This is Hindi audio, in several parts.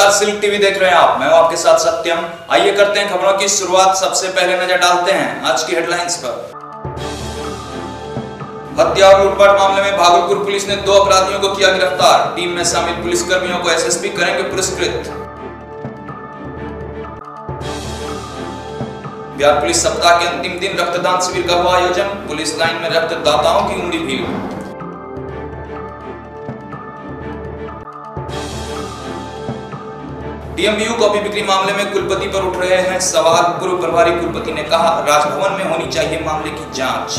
नमस्कार सिल्क टीवी देख रहे हैं आप। मैं आपके साथ सत्यम। आइए करते हैं खबरों की शुरुआत। सबसे पहले नज़र डालते हैं आज की हेडलाइंस पर। हत्या और लूटपाट मामले में भागलपुर पुलिस ने दो अपराधियों को किया गिरफ़्तार। टीम में शामिल पुलिसकर्मियों को एसएसपी करेंगे पुरस्कृत। बिहार पुलिस सप्ताह के अंतिम दिन रक्तदान शिविर का हुआ आयोजन। पुलिस लाइन में रक्तदाताओं की उमड़ी भीड़। डीएमयू कॉपी बिक्री मामले में कुलपति पर उठ रहे हैं सवाल। पूर्व प्रभारी कुलपति ने कहा, राजभवन में होनी चाहिए मामले की जाँच।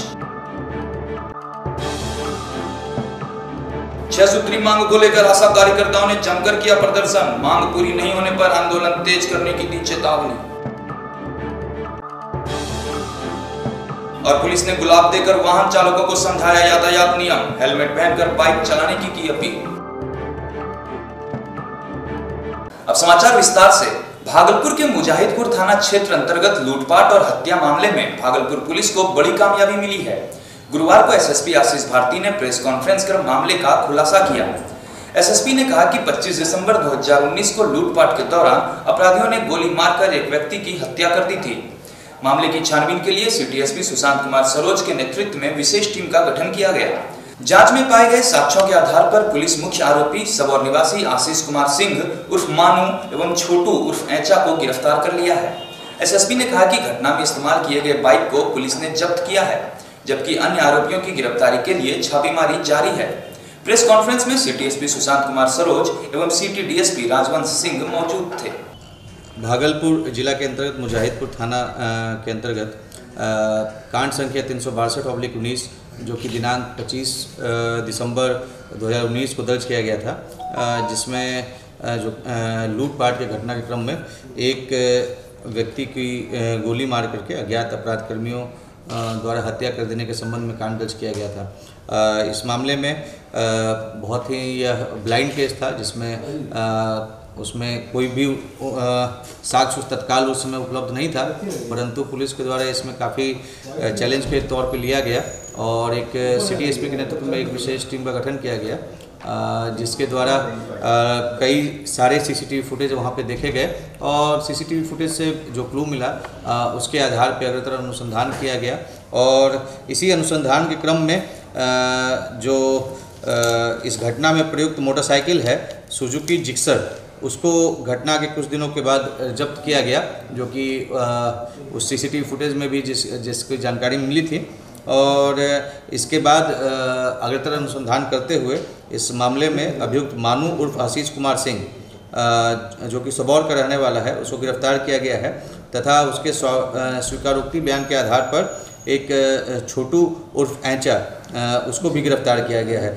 छह सूत्री मांग को लेकर आशा कार्यकर्ताओं ने जमकर किया प्रदर्शन। मांग पूरी नहीं होने पर आंदोलन तेज करने की दी चेतावनी। और पुलिस ने गुलाब देकर वाहन चालकों को समझाया यातायात नियम। हेलमेट पहनकर बाइक चलाने की की अपील। अब समाचार विस्तार से। भागलपुर के मुजाहिदपुर थाना क्षेत्र अंतर्गत लूटपाट और हत्या मामले में भागलपुर पुलिस को बड़ी कामयाबी मिली है। गुरुवार को एसएसपी आशीष भारती ने प्रेस कॉन्फ्रेंस कर मामले का खुलासा किया। एसएसपी ने कहा कि 25 दिसंबर 2019 को लूटपाट के दौरान अपराधियों ने गोली मारकर एक व्यक्ति की हत्या कर दी थी। मामले की छानबीन के लिए सिटी एसपी सुशांत कुमार सरोज के नेतृत्व में विशेष टीम का गठन किया गया। जाँच में पाए गए साक्ष्यों के आधार पर पुलिस मुख्य आरोपी सबौर निवासी आशीष कुमार सिंह, उर्फ़ मानू एवं छोटू उर्फ़ ऐचा को गिरफ़्तार कर लिया है। एसएसपी ने कहा कि घटना में इस्तेमाल किए गए बाइक को पुलिस ने जब्त किया है, जबकि अन्य आरोपियों की गिरफ्तारी के लिए छापेमारी जारी है। प्रेस कॉन्फ्रेंस में सिटी एसपी सुशांत कुमार सरोज एवं सिटी डीएसपी राजवंश सिंह मौजूद थे। भागलपुर जिला के अंतर्गत मुजाहिदपुर थाना के अंतर्गत कांड संख्या तीन सौ बासठ उन्नीस जो कि दिनांक 25 दिसंबर 2019 को दर्ज किया गया था जिसमें जो लूटपाट के घटना के क्रम में एक व्यक्ति की गोली मार करके अज्ञात अपराध कर्मियों द्वारा हत्या कर देने के संबंध में कांड दर्ज किया गया था। इस मामले में बहुत ही यह ब्लाइंड केस था, जिसमें उसमें कोई भी साक्ष्य तत्काल उस समय उपलब्ध नहीं था, परंतु पुलिस के द्वारा इसमें काफ़ी चैलेंज के तौर पर लिया गया और एक सिटी एसपी के नेतृत्व में एक विशेष टीम का गठन किया गया जिसके द्वारा कई सारे सीसीटीवी फुटेज वहाँ पे देखे गए और सीसीटीवी फुटेज से जो क्लू मिला उसके आधार पर अग्रतर अनुसंधान किया गया और इसी अनुसंधान के क्रम में जो इस घटना में प्रयुक्त मोटरसाइकिल है सुजुकी जिक्सर उसको घटना के कुछ दिनों के बाद जब्त किया गया, जो कि उस सीसीटीवी फुटेज में भी जिस, जिसकी जानकारी मिली थी। और इसके बाद अग्रतर अनुसंधान करते हुए इस मामले में अभियुक्त मानू उर्फ़ आशीष कुमार सिंह जो कि सबौर का रहने वाला है, उसको गिरफ़्तार किया गया है तथा उसके स्वीकारोक्ति बयान के आधार पर एक छोटू उर्फ़ ऐचा उसको भी गिरफ़्तार किया गया है।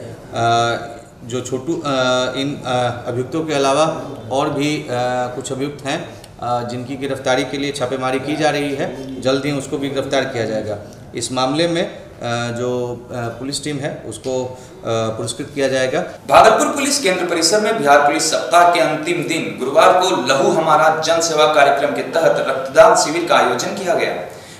जो छोटू इन अभियुक्तों के अलावा और भी कुछ अभियुक्त हैं जिनकी गिरफ्तारी के लिए छापेमारी की जा रही है। जल्द ही उसको भी गिरफ़्तार किया जाएगा। इस मामले में जो पुलिस टीम है, उसको पुरस्कृत किया जाएगा। भागलपुर पुलिस केंद्र परिसर में बिहार पुलिस सप्ताह के अंतिम दिन गुरुवार को लहू हमारा जन सेवा कार्यक्रम के तहत रक्तदान शिविर का आयोजन किया गया।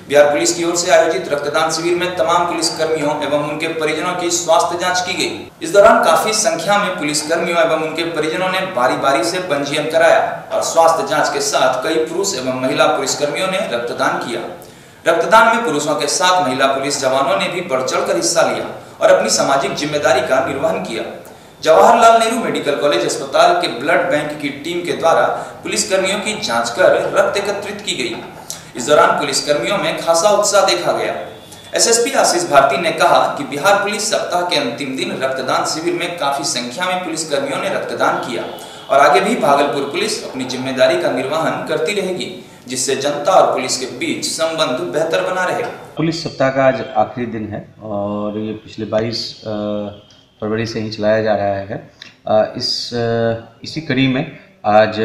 बिहार पुलिस की ओर से आयोजित रक्तदान शिविर में तमाम पुलिस कर्मियों एवं उनके परिजनों की स्वास्थ्य जाँच की गई। इस दौरान काफ़ी संख्या में पुलिस कर्मियों एवं उनके परिजनों ने बारी बारी से पंजीयन कराया और स्वास्थ्य जाँच के साथ कई पुरुष एवं महिला पुलिस कर्मियों ने रक्तदान किया। रक्तदान में पुरुषों के साथ महिला पुलिस जवानों ने भी बढ़ चढ़ हिस्सा लिया और अपनी सामाजिक ज़िम्मेदारी का निर्वहन किया। जवाहरलाल नेहरू मेडिकल कॉलेज अस्पताल के ब्लड बैंक की टीम के द्वारा पुलिस कर्मियों की जाँच कर रक्त एकत्रित की गई। इस दौरान पुलिस कर्मियों में खासा उत्साह देखा गया। एसएसपी आशीष भारती ने कहा कि बिहार पुलिस सप्ताह के अंतिम दिन रक्तदान शिविर में काफ़ी संख्या में पुलिस कर्मियों ने रक्तदान किया और आगे भी भागलपुर पुलिस अपनी ज़िम्मेदारी का निर्वहन करती रहेगी, जिससे जनता और पुलिस के बीच संबंध बेहतर बना रहे। पुलिस सप्ताह का आज आखिरी दिन है और ये पिछले 22 फरवरी से ही चलाया जा रहा है। इस इसी कड़ी में आज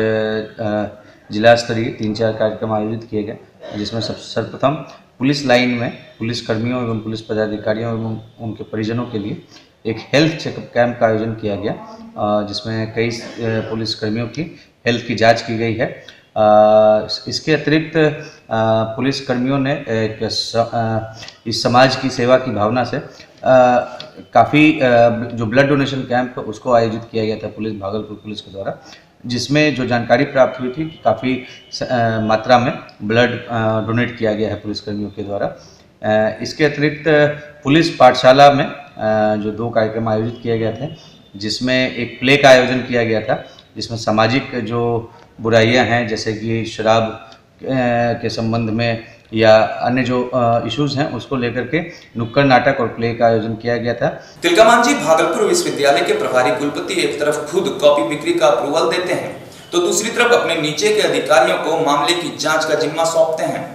जिला स्तरीय तीन चार कार्यक्रम आयोजित किए गए, जिसमें सब सर्वप्रथम पुलिस लाइन में पुलिस कर्मियों एवं पुलिस पदाधिकारियों एवं उनके परिजनों के लिए एक हेल्थ चेकअप कैंप का आयोजन किया गया जिसमें कई पुलिस कर्मियों की हेल्थ की जाँच की गई है। इसके अतिरिक्त पुलिस कर्मियों ने एक इस समाज की सेवा की भावना से काफ़ी जो ब्लड डोनेशन कैंप उसको आयोजित किया गया था पुलिस, भागलपुर पुलिस के द्वारा। जिसमें जो जानकारी प्राप्त हुई थी कि काफ़ी मात्रा में ब्लड डोनेट किया गया है पुलिसकर्मियों के द्वारा। इसके अतिरिक्त पुलिस पाठशाला में जो दो कार्यक्रम आयोजित किए गए थे, जिसमें एक प्ले का आयोजन किया गया था, जिसमें सामाजिक जो बुराइयाँ हैं, जैसे कि शराब के संबंध में या अन्य जो इश्यूज़ हैं, उसको लेकर के नुक्कड़ नाटक और प्ले का आयोजन किया गया था। तिलकामान जी भागलपुर विश्वविद्यालय के प्रभारी कुलपति एक तरफ़ खुद कॉपी बिक्री का अप्रूवल देते हैं तो दूसरी तरफ़ अपने नीचे के अधिकारियों को मामले की जाँच का जिम्मा सौंपते हैं।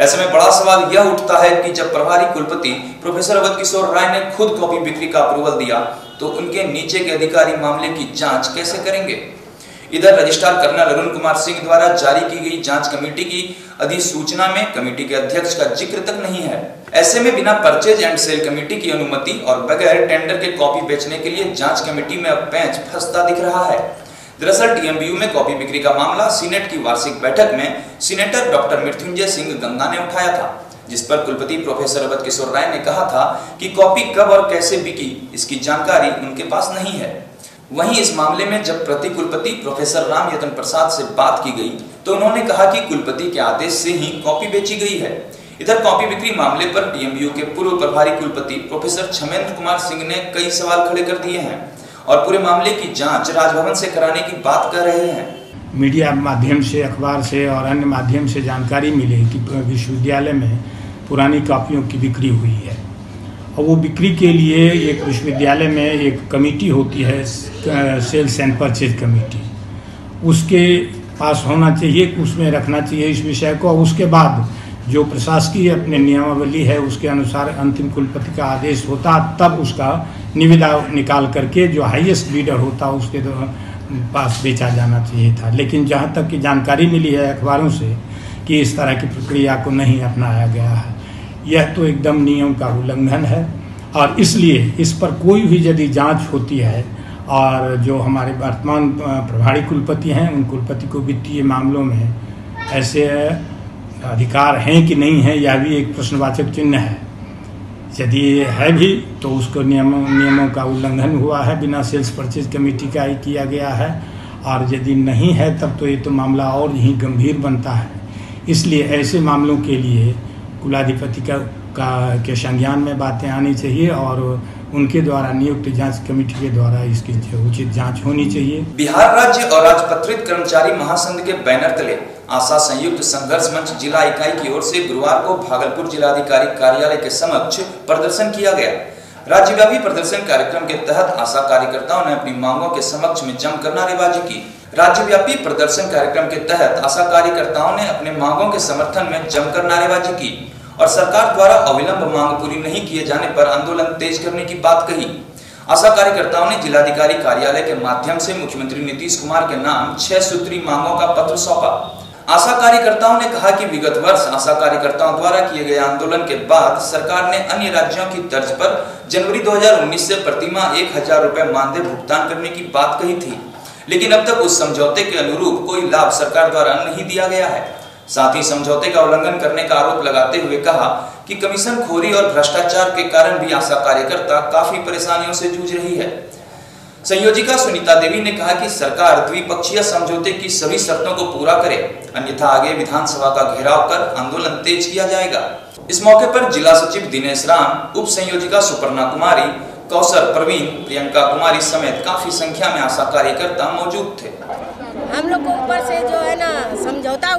ऐसे में बड़ा सवाल यह उठता है कि जब प्रभारी कुलपति प्रोफेसर अवध किशोर राय ने खुद कॉपी बिक्री का अप्रूवल दिया तो उनके नीचे के अधिकारी मामले की जाँच कैसे करेंगे? इधर रजिस्ट्रार कर्नल अरुण कुमार सिंह द्वारा जारी की गई जाँच कमेटी की अधिसूचना में कमेटी के अध्यक्ष का ज़िक्र तक नहीं है। ऐसे में बिना परचेज एंड सेल कमेटी की अनुमति और बगैर टेंडर के कॉपी बेचने के लिए जाँच कमेटी में अब पेंच फंसता दिख रहा है। दरअसल डीएमबीयू में कॉपी बिक्री का मामला सीनेट की वार्षिक बैठक में सीनेटर डॉक्टर मृत्युंजय सिंह गंगा ने उठाया था, जिस पर कुलपति प्रोफेसर अवध किशोर राय ने कहा था कि कॉपी कब और कैसे बिकी, इसकी जानकारी उनके पास नहीं है। वहीं इस मामले में जब प्रति कुलपति प्रोफेसर राम यतन प्रसाद से बात की गई तो उन्होंने कहा कि कुलपति के आदेश से ही कॉपी बेची गई है। इधर कॉपी बिक्री मामले पर डीएमयू के पूर्व प्रभारी कुलपति प्रोफेसर छमेंद्र कुमार सिंह ने कई सवाल खड़े कर दिए हैं और पूरे मामले की जाँच राजभवन से कराने की बात कर रहे हैं। मीडिया माध्यम से, अखबार से और अन्य माध्यम से जानकारी मिली कि विश्वविद्यालय में पुरानी कॉपियों की बिक्री हुई है। और वो बिक्री के लिए एक विश्वविद्यालय में एक कमेटी होती है, सेल्स एंड परचेज कमेटी। उसके पास होना चाहिए, उसमें रखना चाहिए इस विषय को। और उसके बाद जो प्रशासकीय अपने नियमावली है, उसके अनुसार अंतिम कुलपति का आदेश होता, तब उसका निविदा निकाल करके जो हाईएस्ट बीडर होता, उसके पास बेचा जाना चाहिए था। लेकिन जहाँ तक की जानकारी मिली है अखबारों से कि इस तरह की प्रक्रिया को नहीं अपनाया गया है। यह तो एकदम नियम का उल्लंघन है। और इसलिए इस पर कोई भी यदि जाँच होती है, और जो हमारे वर्तमान प्रभारी कुलपति हैं, उन कुलपति को वित्तीय मामलों में ऐसे अधिकार हैं कि नहीं है, यह भी एक प्रश्नवाचक चिन्ह है। यदि है भी तो उसको नियमों नियमों का उल्लंघन हुआ है, बिना सेल्स परचेज कमेटी का ही किया गया है। और यदि नहीं है, तब तो ये तो मामला और ही गंभीर बनता है। इसलिए ऐसे मामलों के लिए कुलाधिपति का, का के संज्ञान में बातें आनी चाहिए और उनके द्वारा नियुक्त जाँच कमेटी के द्वारा इसकी उचित जाँच होनी चाहिए। बिहार राज्य और राजपत्रित कर्मचारी महासंघ के बैनर तले आशा संयुक्त संघर्ष मंच जिला इकाई की ओर से गुरुवार को भागलपुर जिलाधिकारी कार्यालय के समक्ष प्रदर्शन किया गया। राज्यव्यापी प्रदर्शन कार्यक्रम के तहत आशा कार्यकर्ताओं ने अपनी मांगों के समक्ष में जमकर नारेबाजी की। राज्यव्यापी प्रदर्शन कार्यक्रम के तहत आशा कार्यकर्ताओं ने अपने मांगों के समर्थन में जमकर नारेबाजी की। और सरकार द्वारा अविलंब मांग पूरी नहीं किए जाने पर आंदोलन तेज करने की बात कही। आशा कार्यकर्ताओं ने जिलाधिकारी कार्यालय के माध्यम से मुख्यमंत्री नीतीश कुमार के नाम छह सूत्री मांगों का पत्र सौंपा। आशा कार्यकर्ताओं ने कहा कि विगत वर्ष आशा कार्यकर्ताओं द्वारा किए गए आंदोलन के बाद सरकार ने अन्य राज्यों की तर्ज पर जनवरी 2019 से प्रतिमा एक हज़ार रुपए मानदेय भुगतान करने की बात कही थी। लेकिन अब तक उस समझौते के अनुरूप कोई लाभ सरकार द्वारा नहीं दिया गया है। साथ ही समझौते का उल्लंघन करने का आरोप लगाते हुए कहा कि कमीशन खोरी और भ्रष्टाचार के कारण भी आशा कार्यकर्ता काफ़ी परेशानियों से जूझ रही है। संयोजिका सुनीता देवी ने कहा कि सरकार द्विपक्षीय समझौते की सभी शर्तों को पूरा करे, अन्यथा आगे विधानसभा का घेराव कर आंदोलन तेज किया जाएगा। इस मौके पर जिला सचिव दिनेश राम, उप संयोजिका सुपर्णा कुमारी, कौशल प्रवीण, प्रियंका कुमारी समेत काफ़ी संख्या में आशा कार्यकर्ता मौजूद थे। हम लोग को ऊपर से जो है ना, समझौता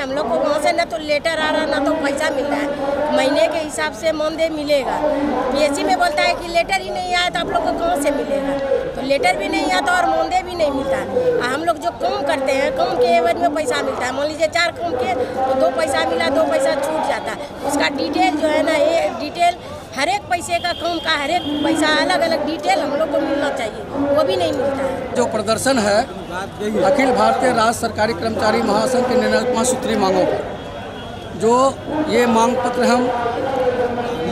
हम लोग को वहाँ से ना तो लेटर आ रहा, ना तो पैसा मिल रहा है। महीने के हिसाब से मानदेय मिलेगा। पीएससी में बोलता है कि लेटर ही नहीं आया तो आप लोग को कहाँ से मिलेगा? तो लेटर भी नहीं आता और मानदेय भी नहीं मिलता। और हम लोग जो काम करते हैं, काम के एवज में पैसा मिलता है। मान लीजिए चार काम के तो दो पैसा मिला, दो पैसा छूट जाता। है उसका डिटेल जो है ना, ये डिटेल हर एक पैसे का काम का हर एक पैसा अलग अलग डिटेल हम लोग को मिलना चाहिए। वो भी नहीं मिलता है। जो प्रदर्शन है अखिल भारतीय राज्य सरकारी कर्मचारी महासंघ के निर्णय पाँच सूत्री मांगों पर। जो ये मांग पत्र हम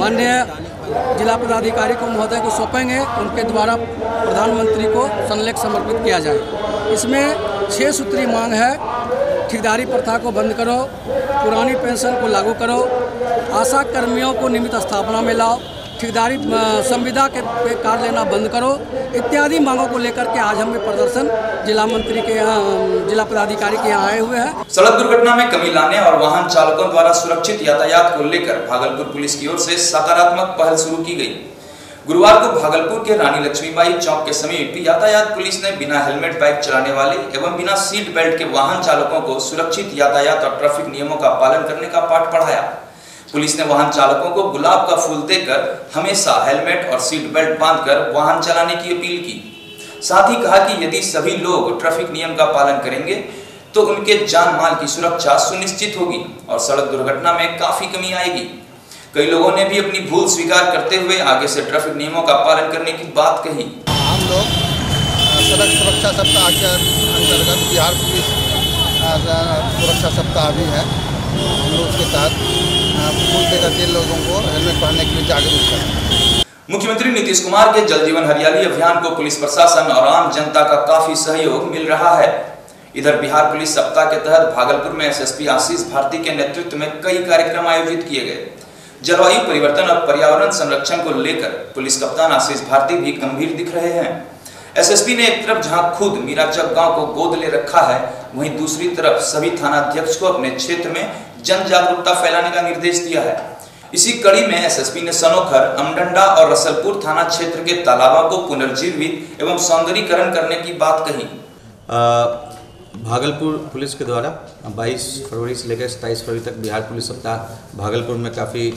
माननीय जिला पदाधिकारी को, महोदय को सौंपेंगे, उनके द्वारा प्रधानमंत्री को संलेख समर्पित किया जाए। इसमें छः सूत्री मांग है। ठेकेदारी प्रथा को बंद करो, पुरानी पेंशन को लागू करो, आशा कर्मियों को नियमित स्थापना में लाओ ठेकेदारी संविदा के, पे कार लेना बंद करो। इत्यादि मांगों को लेकर के आज हम प्रदर्शन जिला मंत्री के यहाँ जिला पदाधिकारी के यहाँ आए हुए हैं। सड़क दुर्घटना में कमी लाने और वाहन चालकों द्वारा सुरक्षित यातायात को लेकर भागलपुर पुलिस की ओर से सकारात्मक पहल शुरू की गई। गुरुवार को भागलपुर के रानी लक्ष्मीबाई चौक के समीप यातायात पुलिस ने बिना हेलमेट बाइक चलाने वाले एवं बिना सीट बेल्ट के वाहन चालकों को सुरक्षित यातायात और ट्रैफ़िक नियमों का पालन करने का पाठ पढ़ाया। पुलिस ने वाहन चालकों को गुलाब का फूल देकर हमेशा हेलमेट और सीट बेल्ट बांधकर वाहन चलाने की अपील की। साथ ही कहा कि यदि सभी लोग ट्रैफ़िक नियम का पालन करेंगे तो उनके जान माल की सुरक्षा सुनिश्चित होगी और सड़क दुर्घटना में काफ़ी कमी आएगी। कई लोगों ने भी अपनी भूल स्वीकार करते हुए आगे से ट्रैफ़िक नियमों का पालन करने की बात कही। हम लोग सड़क सुरक्षा सप्ताह के अंतर्गत बिहार पुलिस सुरक्षा सप्ताह भी है। हम लोग तहत अ, लोगों को, हेलमेट पहनने के लिए जागरूक करते हैं मुख्यमंत्री नीतीश कुमार के जल जीवन हरियाली अभियान को पुलिस प्रशासन और आम जनता का काफ़ी सहयोग मिल रहा है। इधर बिहार पुलिस सप्ताह के तहत भागलपुर में एसएसपी आशीष भारती के नेतृत्व में कई कार्यक्रम आयोजित किए गए। जलवायु परिवर्तन और पर्यावरण संरक्षण को लेकर पुलिस कप्तान आशीष भारती भी गंभीर दिख रहे हैं। एसएसपी ने एक तरफ़ जहाँ खुद मीराचक गाँव को गोद ले रखा है, वहीं दूसरी तरफ़ सभी थाना अध्यक्ष को अपने क्षेत्र में जन जागरूकता फैलाने का निर्देश दिया है। इसी कड़ी में एसएसपी ने सनोखर अमडंडा और रसलपुर थाना क्षेत्र के तालाबों को पुनर्जीवित एवं सौंदर्यीकरण करने की बात कही। अ, भागलपुर पुलिस के द्वारा 22 फरवरी से लेकर 27 फरवरी तक बिहार पुलिस सप्ताह भागलपुर में काफ़ी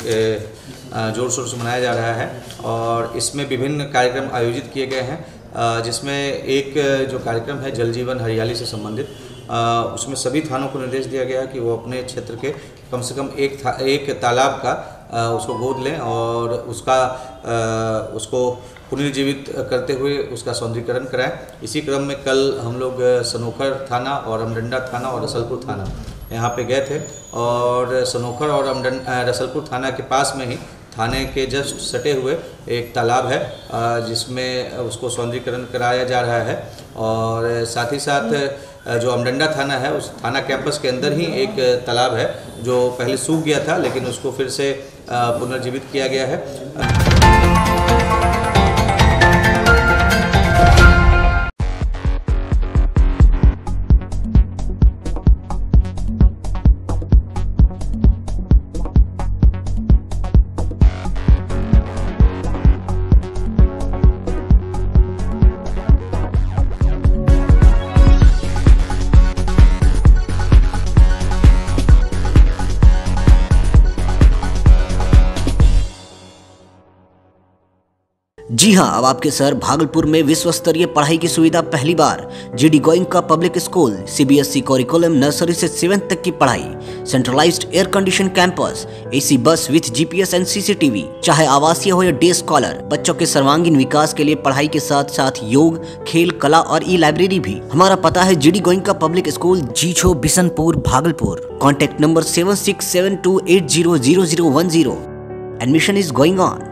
ज़ोर शोर से मनाया जा रहा है और इसमें विभिन्न कार्यक्रम आयोजित किए गए हैं। जिसमें एक जो कार्यक्रम है जल जीवन हरियाली से संबंधित उसमें सभी थानों को निर्देश दिया गया कि वो अपने क्षेत्र के कम से कम एक था, एक तालाब का अ, उसको गोद लें और उसका अ, उसको पुनर्जीवित करते हुए उसका सौंदर्यकरण कराएँ। इसी क्रम में कल हम लोग सनोखर थाना और अमडंडा थाना और रसलपुर थाना यहाँ पे गए थे और सनोखर और अमडन रसलपुर थाना के पास में ही थाने के जस्ट सटे हुए एक तालाब है जिसमें उसको सौंदर्यकरण कराया जा रहा है और साथ ही साथ जो अमडंडा थाना है, उस थाना कैंपस के अंदर ही एक तालाब है, जो पहले सूख गया था, लेकिन उसको फिर से पुनर्जीवित किया गया है। हाँ, अब आपके शहर भागलपुर में विश्व स्तरीय पढ़ाई की सुविधा पहली बार। जीडी गोइंग का public school CBSE curriculum nursery से सेवेंथ तक की पढ़ाई। Centralised air condition campus AC bus with GPS and CCTV चाहे आवासीय हो या डे स्कॉलर बच्चों के सर्वांगीण विकास के लिए पढ़ाई के साथ साथ योग, खेल, कला और ई लाइब्रेरी भी। हमारा पता है जीडी गोइंग का पब्लिक स्कूल जी छो Bishanpur Bhagalpur contact number seven six seven two eight zero zero zero one zero admission is going on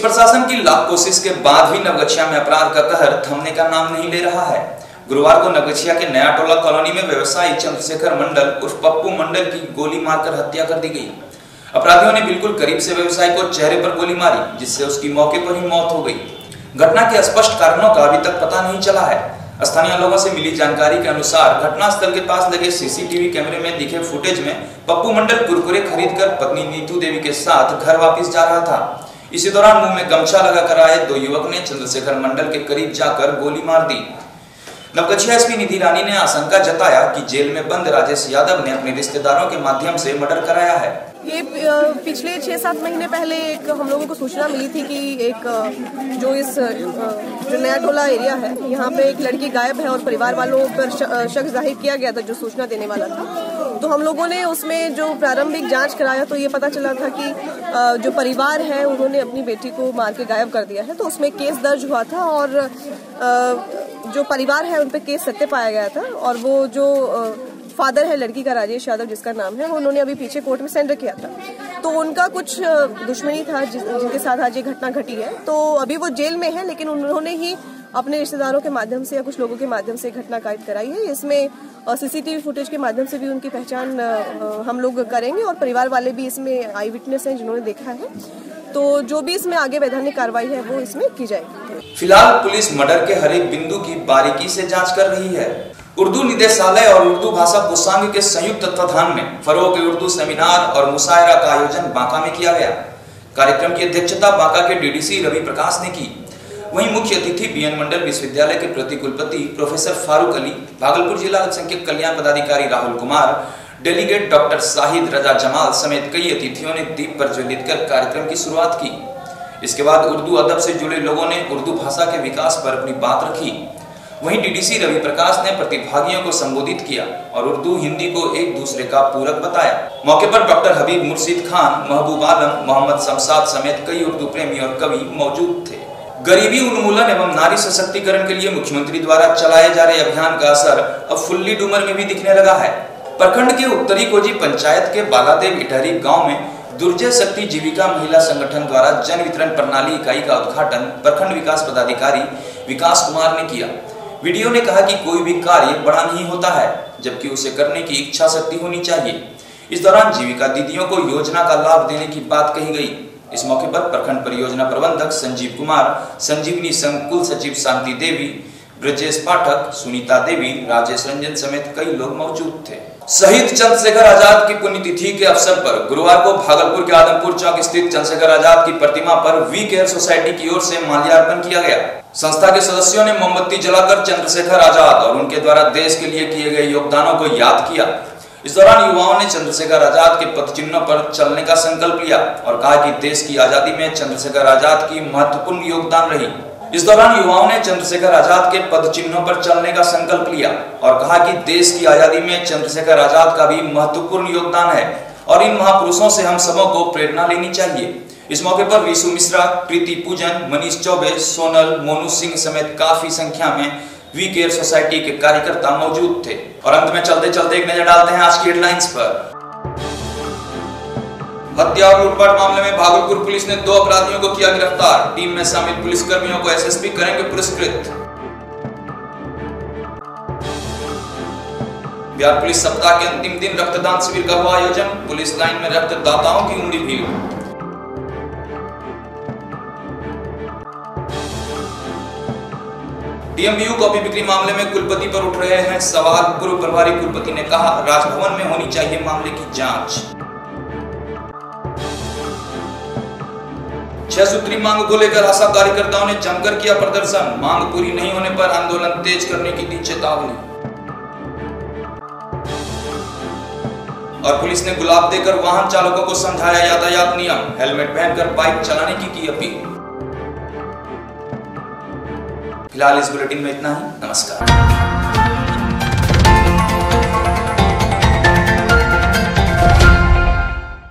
प्रशासन की लाख कोशिश के बाद भी नवगछिया में अपराध का कहर थमने का नाम नहीं ले रहा है। गुरुवार को नवगछिया के नया टोला कॉलोनी में व्यवसायी चंद्रशेखर मंडल उर्फ़ पप्पू मंडल की गोली मारकर हत्या कर दी गई। अपराधियों ने बिल्कुल करीब से व्यवसायी को चेहरे पर गोली मारी, जिससे उसकी मौके पर ही मौत हो गई। घटना के स्पष्ट कारणों का अभी तक पता नहीं चला है। स्थानीय लोगों से मिली जानकारी के अनुसार घटनास्थल के पास लगे सीसीटीवी कैमरे में दिखे फुटेज में पप्पू मंडल कुरकुरे खरीदकर पत्नी नीतू देवी के साथ घर वापस जा रहा था। इसी दौरान मुँह में गमछा लगाकर आए दो युवक ने चंद्रशेखर मंडल के करीब जाकर गोली मार दी। नवगछिया एसपी निधि रानी ने आशंका जताया कि जेल में बंद राजेश यादव ने अपने रिश्तेदारों के माध्यम से मर्डर कराया है। ये पिछले छः सात महीने पहले एक हम लोगों को सूचना मिली थी कि एक जो इस जो नया टोला एरिया है, यहाँ पे एक लड़की गायब है और परिवार वालों पर शक ज़ाहिर किया गया था, जो सूचना देने वाला था। तो हम लोगों ने उसमें जो प्रारंभिक जाँच कराया तो ये पता चला था कि जो परिवार है, उन्होंने अपनी बेटी को मार के गायब कर दिया है। तो उसमें केस दर्ज हुआ था और जो परिवार है उन पर केस सत्य पाया गया था और वो जो फादर है, लड़की का राजेश यादव जिसका नाम है, उन्होंने अभी पीछे कोर्ट में सेंडर किया था। तो उनका कुछ दुश्मनी था जिनके साथ आज ये घटना घटी है। तो अभी वो जेल में है, लेकिन उन्होंने ही अपने रिश्तेदारों के माध्यम से या कुछ लोगों के माध्यम से घटना कायद कराई है। इसमें सीसीटीवी फुटेज के माध्यम से भी उनकी पहचान हम लोग करेंगे और परिवार वाले भी इसमें आई विटनेस हैं, जिन्होंने देखा है। तो जो भी इसमें आगे वैधानिक कार्रवाई है, वो इसमें की जाएगी। फ़िलहाल पुलिस मर्डर के हर एक बिंदु की बारीकी से जाँच कर रही है। उर्दू निदेशालय और उर्दू भाषा कोषांग के संयुक्त तत्वाधान में फरोग उर्दू सेमिनार और मुशायरा का आयोजन बांका में किया गया। कार्यक्रम की अध्यक्षता बांका के डीडीसी रवि प्रकाश ने की। वहीं मुख्य अतिथि बीएन मंडल विश्वविद्यालय के प्रति कुलपति प्रोफेसर फारूक अली, भागलपुर जिला अल्पसंख्यक कल्याण पदाधिकारी राहुल कुमार, डेलीगेट डॉक्टर शाहिद रजा जमाल समेत कई अतिथियों ने दीप प्रज्वलित कर कार्यक्रम की शुरुआत की। इसके बाद उर्दू अदब से जुड़े लोगों ने उर्दू भाषा के विकास पर अपनी बात रखी। वहीं डीडीसी रवि प्रकाश ने प्रतिभागियों को संबोधित किया और उर्दू, हिंदी को एक दूसरे का पूरक बताया। मौके पर डॉक्टर हबीब मुर्शीद खान, महबूब आलम, मोहम्मद शमशाद समेत कई उर्दू प्रेमी और कवि मौजूद थे। गरीबी उन्मूलन एवं नारी सशक्तिकरण के लिए मुख्यमंत्री द्वारा चलाए जा रहे अभियान का असर अब फुल्ली डूमर में भी दिखने लगा है। प्रखंड के उत्तरी कोजी पंचायत के बालादेव इटहरी गाँव में दुर्जय शक्ति जीविका महिला संगठन द्वारा जन वितरण प्रणाली इकाई का उद्घाटन प्रखंड विकास पदाधिकारी विकास कुमार ने किया। वीडियो ने कहा कि कोई भी कार्य बड़ा नहीं होता है, जबकि उसे करने की इच्छा शक्ति होनी चाहिए। इस दौरान जीविका दीदियों को योजना का लाभ देने की बात कही गई। इस मौके पर प्रखंड परियोजना प्रबंधक संजीव कुमार, संजीवनी संघ कुल सचिव शांति देवी, ब्रजेश पाठक सुनीता देवी, राजेश रंजन समेत कई लोग मौजूद थे। शहीद चंद्रशेखर आज़ाद की पुण्यतिथि के अवसर पर गुरुवार को भागलपुर के आदमपुर चौक स्थित चंद्रशेखर आज़ाद की प्रतिमा पर वी केयर सोसाइटी की ओर से माल्यार्पण किया गया। संस्था के सदस्यों ने मोमबत्ती जलाकर चंद्रशेखर आज़ाद और उनके द्वारा देश के लिए किए गए योगदानों को याद किया। इस दौरान युवाओं ने चंद्रशेखर आज़ाद के पथ चिन्हों पर चलने का संकल्प लिया और कहा कि देश की आज़ादी में चंद्रशेखर आज़ाद की महत्वपूर्ण योगदान रही। इस दौरान युवाओं ने चंद्रशेखर आज़ाद के पद चिन्हों पर चलने का संकल्प लिया और कहा कि देश की आज़ादी में चंद्रशेखर आज़ाद का भी महत्वपूर्ण योगदान है और इन महापुरुषों से हम सबों को प्रेरणा लेनी चाहिए। इस मौके पर विशु मिश्रा, प्रीति पूजन, मनीष चौबे, सोनल, मोनू सिंह समेत काफ़ी संख्या में वी केयर सोसाइटी के कार्यकर्ता मौजूद थे और अंत में चलते चलते एक नज़र डालते हैं आज की हेडलाइंस पर। हत्या और लूटपाट मामले में भागलपुर पुलिस ने दो अपराधियों को किया गिरफ़्तार। टीम में शामिल पुलिसकर्मियों को एसएसपी करेंगे पुरस्कृत। बिहार पुलिस सप्ताह के अंतिम दिन रक्तदान शिविर का हुआ आयोजन। पुलिस लाइन में रक्तदाताओं की उमड़ी भीड़। डीएमयू कॉपी बिक्री मामले में कुलपति पर उठ रहे हैं सवाल। पूर्व प्रभारी कुलपति ने कहा, राजभवन में होनी चाहिए मामले की जाँच। छह सूत्री मांग को लेकर आशा कार्यकर्ताओं ने जमकर किया प्रदर्शन। मांग पूरी नहीं होने पर आंदोलन तेज करने की दी चेतावनी। और पुलिस ने गुलाब देकर वाहन चालकों को समझाया यातायात नियम। हेलमेट पहनकर बाइक चलाने की की अपील। फ़िलहाल इस बुलेटिन में इतना ही। नमस्कार।